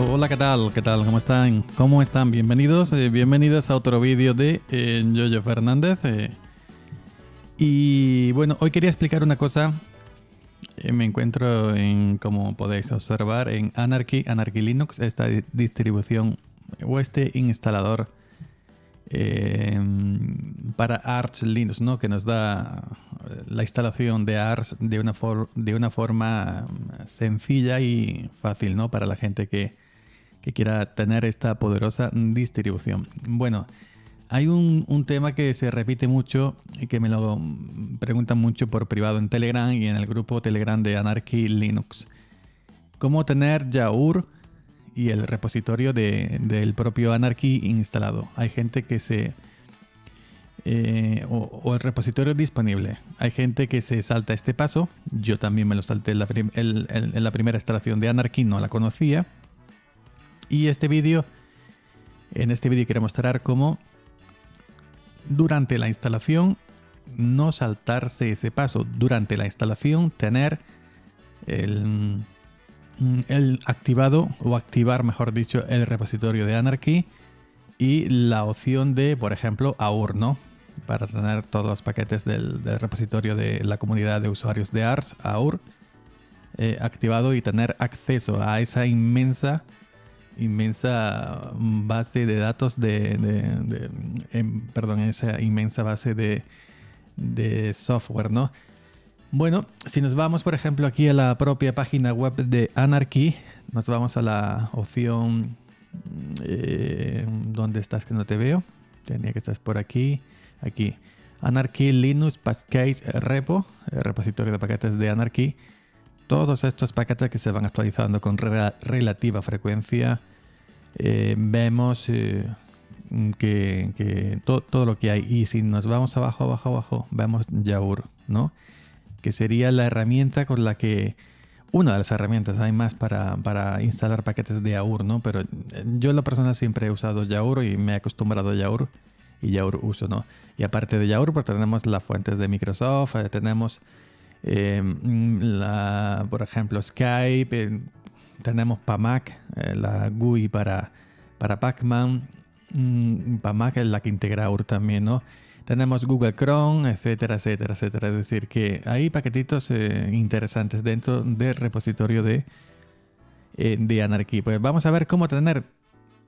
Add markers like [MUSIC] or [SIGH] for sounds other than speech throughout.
Hola, ¿qué tal? ¿Qué tal? ¿Cómo están? ¿Cómo están? Bienvenidos, eh, bienvenidas a otro vídeo de eh, Yoyo Fernández. eh. y bueno, hoy quería explicar una cosa. Eh, me encuentro en, como podéis observar, en Anarchy, Anarchy Linux, esta di- distribución o este instalador eh, para Arch Linux, ¿no? Que nos da la instalación de Arch de una, de una forma mm, sencilla y fácil, ¿no? Para la gente que, que quiera tener esta poderosa distribución. Bueno, hay un, tema que se repite mucho y que me lo preguntan mucho por privado en Telegram y en el grupo Telegram de Anarchy Linux. ¿Cómo tener Yaur y el repositorio de- del propio Anarchy instalado? Hay gente que se... eh, o, el repositorio disponible. Hay gente que se salta este paso. Yo también me lo salté en la, en la primera instalación de Anarchy, no la conocía. Y este vídeo, en este vídeo quiero mostrar cómo durante la instalación no saltarse ese paso. Durante la instalación tener el, activado o activar, mejor dicho, el repositorio de Anarchy y la opción de, por ejemplo, AUR, ¿no? Para tener todos los paquetes del, del repositorio de la comunidad de usuarios de ARS, AUR, eh, activado y tener acceso a esa inmensa inmensa base de datos de, em, perdón, esa inmensa base de, de software, ¿no? Bueno, si nos vamos, por ejemplo, aquí a la propia página web de Anarchy, nos vamos a la opción eh, ¿dónde estás que no te veo? Tenía que estar por aquí, aquí. Anarchy Linux Package Repo, el repositorio de paquetes de Anarchy todos estos paquetes que se van actualizando con rela- relativa frecuencia, eh, vemos eh, que, que to- todo lo que hay. Y si nos vamos abajo, abajo, abajo, vemos Yaur, ¿no? Que sería la herramienta con la que... Una de las herramientas, hay más para, para instalar paquetes de Yaur, ¿no? Pero eh, yo en lo personal siempre he usado Yaur y me he acostumbrado a Yaur y Yaur uso, ¿no? Y aparte de Yaur, pues tenemos las fuentes de Microsoft, tenemos mm, la, por ejemplo, Skype, tenemos PAMAC, eh, la GUI para, para Pacman, mm, PAMAC es la que integra AUR también, ¿no? Tenemos Google Chrome, etcétera, etcétera, etcétera. Es decir, que hay paquetitos eh, interesantes dentro del repositorio de, eh, de Anarchy. Pues vamos a ver cómo tener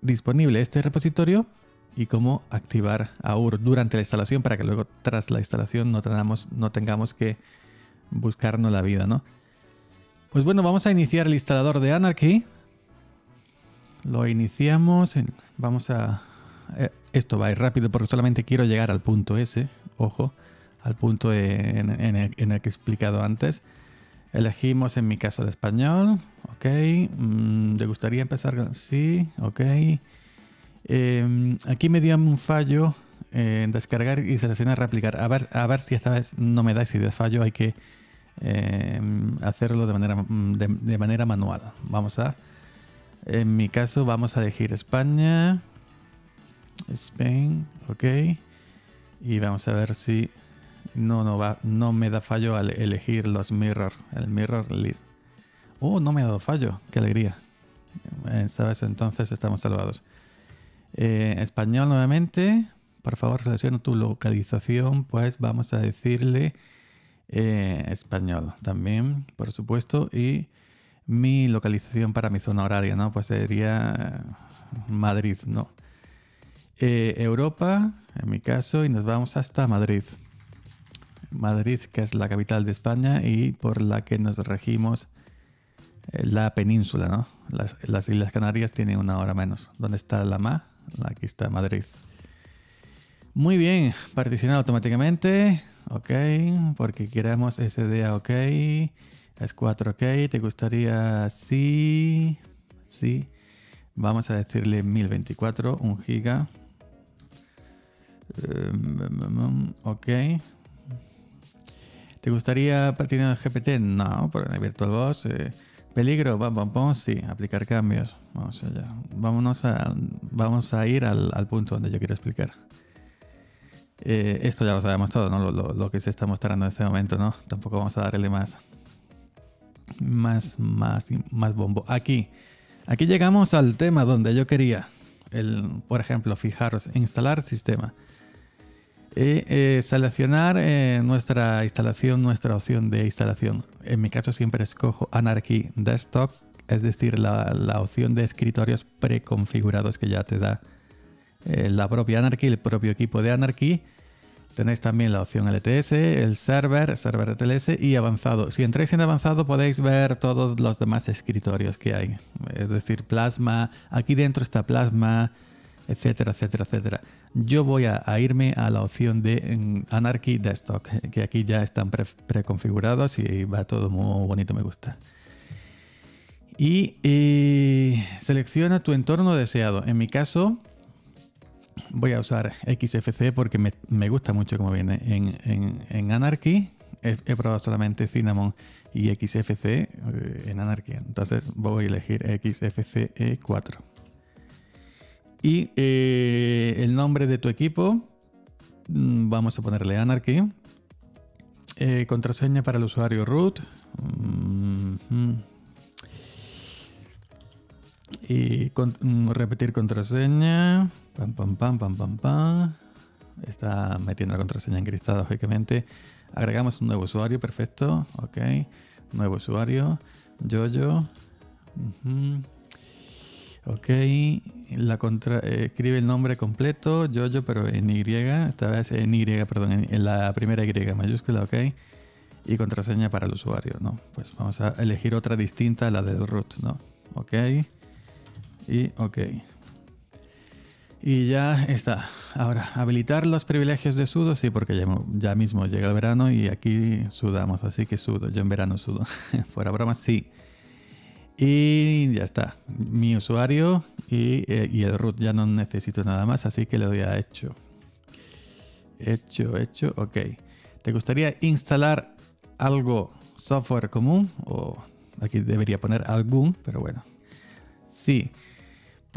disponible este repositorio y cómo activar AUR durante la instalación para que luego tras la instalación no tengamos, no tengamos que buscarnos la vida, ¿no? Pues bueno, vamos a iniciar el instalador de Anarchy. Lo iniciamos. vamos a... eh, esto va a ir rápido porque solamente quiero llegar al punto S. Ojo, al punto e- en, el, que he explicado antes. Elegimos en mi caso de español. Ok. Mm, ¿Te gustaría empezar con...? Sí, ok. Eh, aquí me dio un fallo en descargar y seleccionar replicar. A ver, a ver si esta vez no me da de fallo hay que eh, hacerlo de manera, de, de manera manual. Vamos a, en mi caso, vamos a elegir España, Spain, ok, y vamos a ver si no, no, va, no me da fallo al elegir los mirror, el mirror list. Oh, no me ha dado fallo, qué alegría. Esta vez entonces estamos salvados. Eh, español nuevamente, por favor selecciona tu localización, pues vamos a decirle eh, español también, por supuesto, y mi localización para mi zona horaria, ¿no? Pues sería Madrid, ¿no? Eh, Europa, en mi caso, y nos vamos hasta Madrid. Madrid, que es la capital de España y por la que nos regimos eh, la península, ¿no? Las, las Islas Canarias tienen una hora menos. ¿Dónde está la MA? Aquí está Madrid. Muy bien, particionar automáticamente. Ok, porque queremos SDA ok. Es 4 ok. ¿Te gustaría sí? Sí. Vamos a decirle 1024, 1 giga. Um, ok. ¿Te gustaría patinar GPT? No, por VirtualBox. Eh, peligro, vamos, vamos, sí, aplicar cambios. Vamos allá. Vámonos a, vamos a ir al punto donde yo quiero explicar. Eh, esto ya lo sabemos todo. Lo, que se está mostrando en este momento, ¿no? Tampoco vamos a darle más, más, más, más bombo. Aquí, Aquí llegamos al tema donde yo quería, el, por ejemplo, fijaros, instalar sistema. Y eh, seleccionar eh, nuestra instalación, nuestra opción de instalación. En mi caso siempre escojo Anarchy Desktop, es decir, la, la opción de escritorios preconfigurados que ya te da eh, la propia Anarchy, el propio equipo de Anarchy. Tenéis también la opción LTS, el server, server TLS y avanzado. Si entráis en avanzado podéis ver todos los demás escritorios que hay. Es decir, Plasma, aquí dentro está Plasma, etcétera, etcétera, etcétera. Yo voy a, irme a la opción de Anarchy Desktop, que aquí ya están preconfigurados y va todo muy bonito, me gusta. Y eh, selecciona tu entorno deseado. En mi caso, voy a usar XFC porque me, gusta mucho como viene en, en, Anarchy. He, probado solamente Cinnamon y XFC eh, en Anarchy. Entonces voy a elegir XFCE 4. Y eh, el nombre de tu equipo, mm, vamos a ponerle Anarchy. Eh, contraseña para el usuario root. Mm-hmm. Y mm, repetir contraseña. Pam, pam, pam, pam, pam, pam. Está metiendo la contraseña encriptada, lógicamente. Agregamos un nuevo usuario, perfecto. Ok. Nuevo usuario. Yoyo. Ok. La contra eh, escribe el nombre completo, Yoyo, pero en Y. Esta vez en Y, perdón, en, la primera Y mayúscula, ok. Y contraseña para el usuario, ¿no? Pues vamos a elegir otra distinta a la del root, ¿no? Ok. Y ok. Y ya está. Ahora, habilitar los privilegios de sudo, sí, porque ya, ya, mismo llega el verano y aquí sudamos, así que sudo. Yo en verano sudo. [LAUGHS] Fuera broma, sí. Y ya está. Mi usuario y, eh, y, el root. Ya no necesito nada más, así que le doy a hecho. Hecho, hecho, ok. ¿Te gustaría instalar algo software común? O aquí debería poner algún, pero bueno. Sí.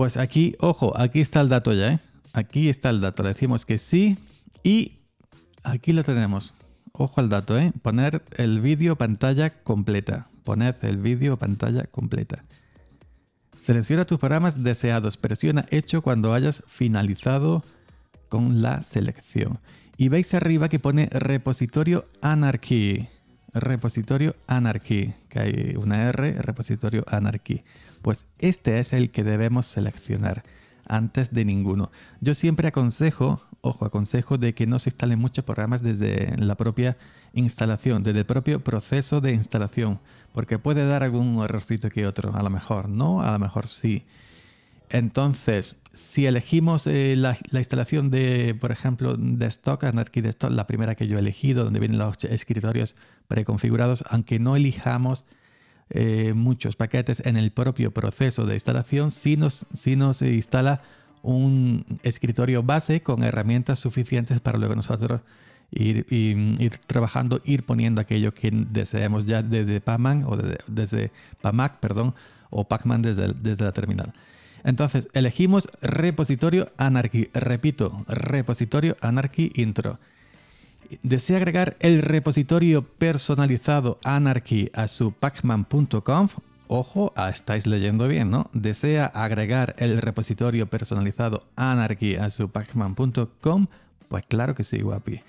Pues aquí, ojo, aquí está el dato ya, ¿eh? Aquí está el dato. Le decimos que sí y aquí lo tenemos. Ojo al dato, ¿eh? Poner el vídeo pantalla completa. Poned el vídeo pantalla completa. Selecciona tus programas deseados. Presiona hecho cuando hayas finalizado con la selección. Y veis arriba que pone repositorio Anarchy. Repositorio Anarchy. Que hay una R, repositorio Anarchy. Pues este es el que debemos seleccionar antes de ninguno. Yo siempre aconsejo, ojo, aconsejo de que no se instalen muchos programas desde la propia instalación, desde el propio proceso de instalación, porque puede dar algún errorcito que otro, a lo mejor no, a lo mejor sí. Entonces, si elegimos eh, la, instalación de, por ejemplo, de stock, Anarchy de stock, la primera que yo he elegido, donde vienen los escritorios preconfigurados, aunque no elijamos eh, muchos paquetes en el propio proceso de instalación si nos, si nos instala un escritorio base con herramientas suficientes para luego nosotros ir, ir, trabajando, ir poniendo aquello que deseemos ya desde Pacman o desde Pamac, perdón, o Pacman desde, desde la terminal. Entonces, elegimos repositorio Anarchy. Repito, repositorio Anarchy intro desea agregar el repositorio personalizado Anarchy a su pacman.conf, ojo, ah, estáis leyendo bien, ¿no? Desea agregar el repositorio personalizado Anarchy a su pacman.com, pues claro que sí, guapi.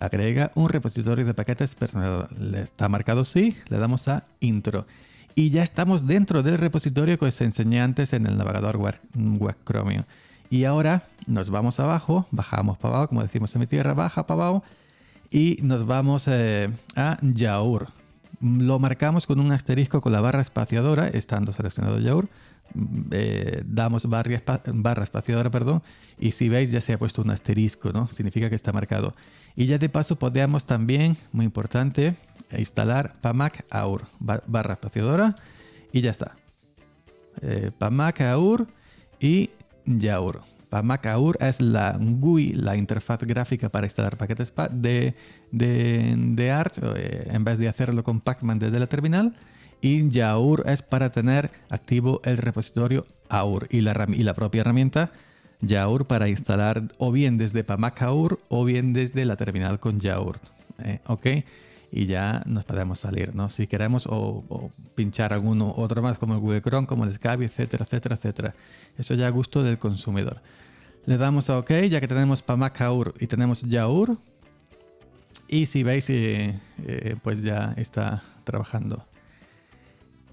Agrega un repositorio de paquetes personalizado. Le está marcado sí, le damos a intro. Y ya estamos dentro del repositorio que os enseñé antes en el navegador web, web Chromium. Y ahora nos vamos abajo, bajamos para abajo, como decimos en mi tierra, baja para abajo y nos vamos eh, a Yaur. Lo marcamos con un asterisco con la barra espaciadora, estando seleccionado Yaur. Eh, damos barra, espaciadora, perdón, y si veis ya se ha puesto un asterisco, ¿no? Significa que está marcado. Y ya de paso podemos también, muy importante, instalar Pamac Aur, barra espaciadora, y ya está. Eh, Pamac Aur y Yaur. Mac es la GUI, la interfaz gráfica para instalar paquetes de, de, Arch, eh, en vez de hacerlo con Pacman desde la terminal. Y Yaur es para tener activo el repositorio AUR y la, propia herramienta Yaur para instalar o bien desde Pamac AUR o bien desde la terminal con Yaur. Eh, ¿Ok? y ya nos podemos salir, ¿no? Si queremos o, pinchar alguno otro más como el Google Chrome, como el Skype, etcétera, etcétera, etcétera. Eso ya a gusto del consumidor. Le damos a OK, ya que tenemos Pamac AUR y tenemos Yaur. Y si veis, eh, eh, pues ya está trabajando.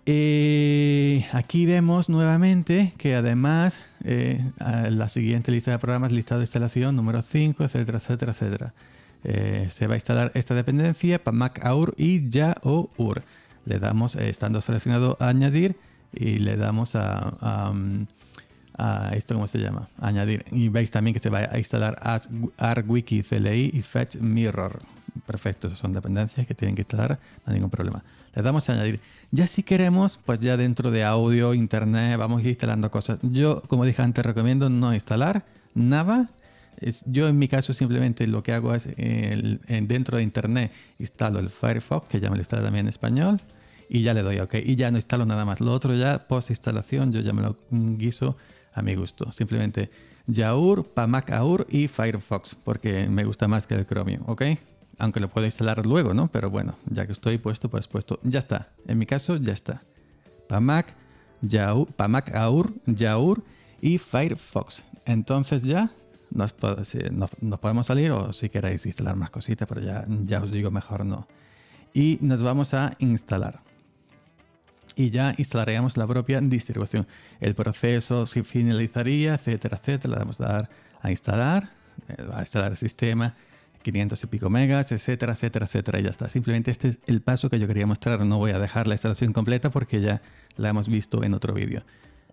Eh, aquí vemos nuevamente que además la siguiente lista de programas, listado de instalación número 5, etcétera, etcétera, etcétera. se va a instalar esta dependencia para Mac AUR y Yaur. Le damos, estando seleccionado, añadir y le damos a, esto, ¿cómo se llama? Añadir. Y veis también que se va a instalar ArgWiki CLI y Fetch Mirror. Perfecto, son dependencias que tienen que instalar, no hay ningún problema. Le damos a añadir. Ya si queremos, pues ya dentro de audio, internet, vamos instalando cosas. Yo, como dije antes, recomiendo no instalar nada. Es, yo en mi caso simplemente lo que hago es dentro de internet instalo el Firefox, que ya me lo instala también en español, y ya le doy OK. Y ya no instalo nada más. Lo otro ya post instalación, yo ya me lo guiso a mi gusto. Simplemente Yaur, Pamac Aur y Firefox, porque me gusta más que el Chromium, ¿ok? Aunque lo puedo instalar luego, ¿no? Pero bueno, ya que estoy puesto, pues puesto. Ya está. En mi caso, ya está. Pamac, Yaur, Pamac Aur, Yaur y Firefox. Entonces ya nos, podemos salir o si queréis instalar más cositas, pero ya, ya os digo mejor no. Y nos vamos a instalar y ya instalaríamos la propia distribución. El proceso se finalizaría, etcétera, etcétera. Le damos a dar a instalar, eh, a instalar el sistema, 500 y pico megas, etcétera, etcétera, etcétera. Y ya está. Simplemente este es el paso que yo quería mostrar. No voy a dejar la instalación completa porque ya la hemos visto en otro vídeo.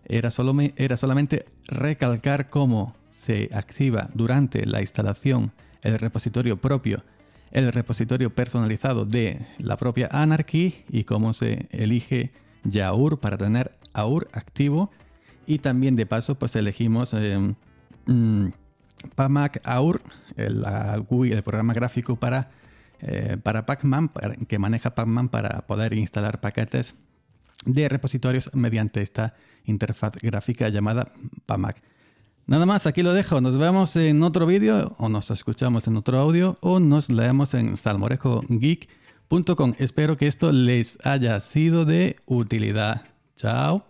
Era, era solamente recalcar cómo se activa durante la instalación el repositorio propio, el repositorio personalizado de la propia Anarchy y cómo se elige Yaur para tener AUR activo. Y también de paso pues elegimos eh, mm, PAMAC AUR, el, el programa gráfico para, eh, para Pacman, que maneja Pacman para poder instalar paquetes de repositorios mediante esta interfaz gráfica llamada PAMAC. Nada más, aquí lo dejo. Nos vemos en otro vídeo, o nos escuchamos en otro audio, o nos leemos en Salmorejo Geek. Espero que esto les haya sido de utilidad. Chao.